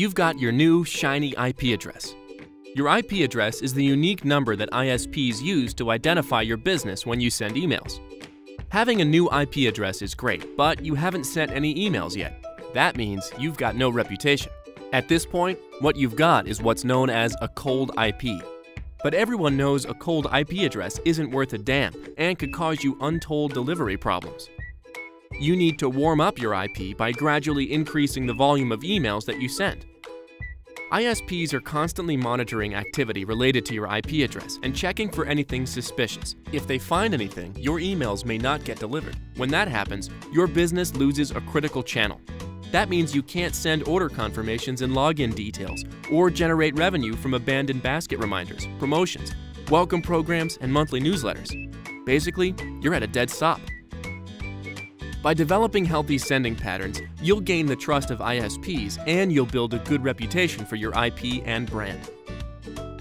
You've got your new, shiny IP address. Your IP address is the unique number that ISPs use to identify your business when you send emails. Having a new IP address is great, but you haven't sent any emails yet. That means you've got no reputation. At this point, what you've got is what's known as a cold IP. But everyone knows a cold IP address isn't worth a damn and could cause you untold delivery problems. You need to warm up your IP by gradually increasing the volume of emails that you send. ISPs are constantly monitoring activity related to your IP address and checking for anything suspicious. If they find anything, your emails may not get delivered. When that happens, your business loses a critical channel. That means you can't send order confirmations and login details, or generate revenue from abandoned basket reminders, promotions, welcome programs, and monthly newsletters. Basically, you're at a dead stop. By developing healthy sending patterns, you'll gain the trust of ISPs and you'll build a good reputation for your IP and brand.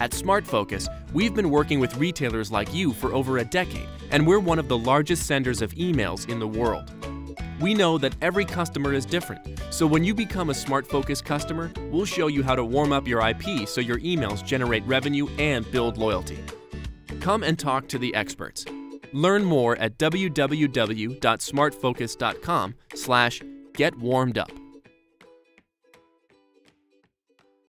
At SmartFocus, we've been working with retailers like you for over a decade, and we're one of the largest senders of emails in the world. We know that every customer is different, so when you become a SmartFocus customer, we'll show you how to warm up your IP so your emails generate revenue and build loyalty. Come and talk to the experts. Learn more at www.smartfocus.com slash getwarmedup.